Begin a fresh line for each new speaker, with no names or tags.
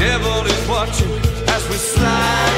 devil is watching as we slide.